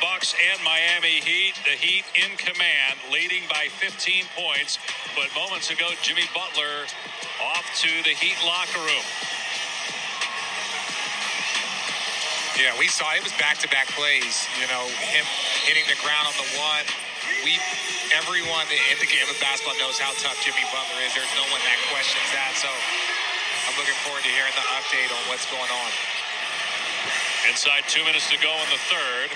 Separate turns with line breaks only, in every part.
Bucks and Miami Heat. The Heat in command, leading by 15 points. But moments ago, Jimmy Butler off to the Heat locker room.
Yeah, we saw it was back-to-back plays. You know, him hitting the ground on the one. We, everyone in the game of basketball knows how tough Jimmy Butler is. There's no one that questions that. So I'm looking forward to hearing the update on what's going on.
Inside two minutes to go in the third.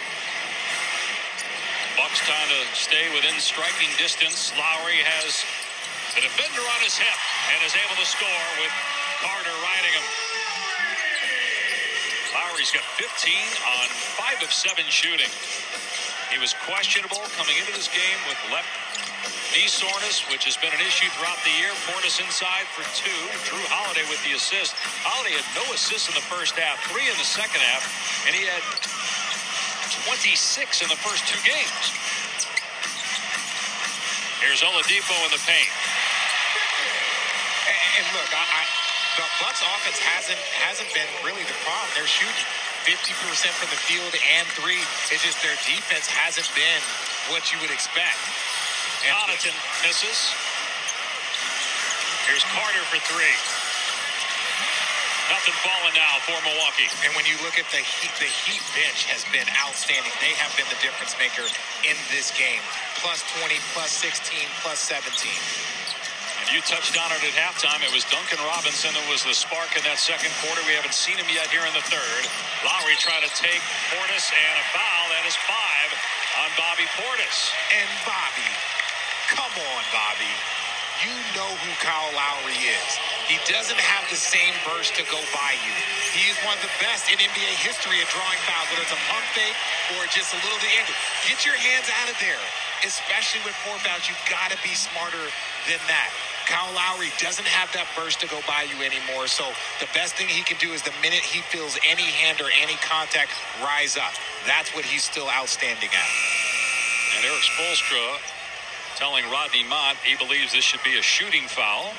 Bucks trying to stay within striking distance. Lowry has the defender on his hip and is able to score with Carter riding him. Lowry's got 15 on 5 of 7 shooting. He was questionable coming into this game with left knee soreness, which has been an issue throughout the year. Portis inside for two. Jrue Holiday with the assist. Holiday had no assists in the first half, three in the second half, and he had 26 in the first two games. Here's Oladipo in the paint.
And, and look, I, I, the Bucks offense hasn't hasn't been really the problem. They're shooting 50% from the field and three. It's just their defense hasn't been what you would expect.
Connaughton misses. Here's Carter for three. Falling now for Milwaukee.
And when you look at the Heat, the Heat bench has been outstanding. They have been the difference maker in this game. Plus 20, plus 16, plus 17.
And you touched on it at halftime. It was Duncan Robinson that was the spark in that second quarter. We haven't seen him yet here in the third. Lowry trying to take Portis and a foul. That is five on Bobby Portis.
And Bobby, come on, Bobby. You know who Kyle Lowry is. He doesn't have the same burst to go by you. He is one of the best in NBA history at drawing fouls, whether it's a pump fake or just a little to the angle. Get your hands out of there, especially with four fouls. You've got to be smarter than that. Kyle Lowry doesn't have that burst to go by you anymore. So the best thing he can do is the minute he feels any hand or any contact, rise up. That's what he's still outstanding at.
And Erik Spoelstra telling Rodney Mott he believes this should be a shooting foul.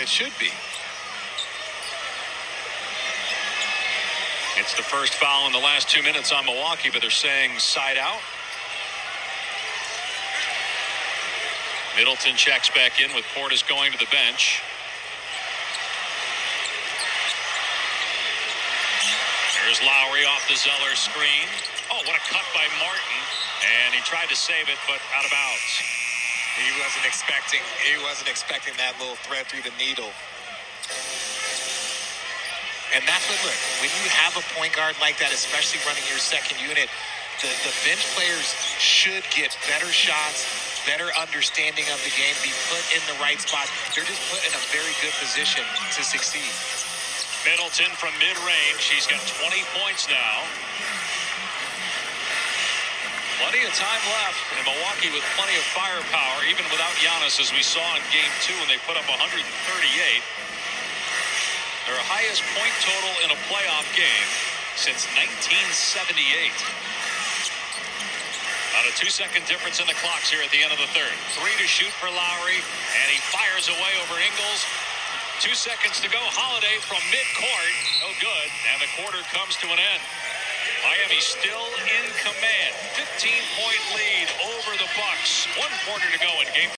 It should be.
It's the first foul in the last two minutes on Milwaukee, but they're saying side out. Middleton checks back in with Portis going to the bench. There's Lowry off the Zeller screen. Oh, what a cut by Martin. And he tried to save it, but out of bounds.
He wasn't expecting he wasn't expecting that little thread through the needle. And that's what look, when you have a point guard like that, especially running your second unit, the, the bench players should get better shots, better understanding of the game, be put in the right spot. They're just put in a very good position to succeed.
Middleton from mid-range. He's got 20 points now. Plenty of time left. And Milwaukee with plenty of firepower, even without Giannis, as we saw in game two when they put up 138. Their highest point total in a playoff game since 1978. About a two-second difference in the clocks here at the end of the third. Three to shoot for Lowry, and he fires away over Ingles. Two seconds to go. Holiday from midcourt. No good. And the quarter comes to an end. Miami still in command. 15-point lead over the Bucks. One quarter to go in game.